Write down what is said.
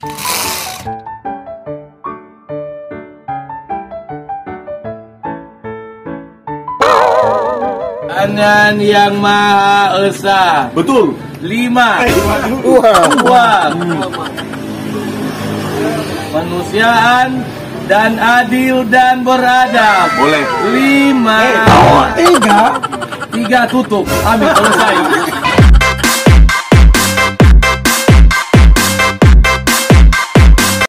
Tangan yang Maha Esa. Betul. Lima. Wah. Dua. Manusiaan dan adil dan beradab. Boleh. Lima. Eh, oh, tiga. Tiga tutup. Amin selesai.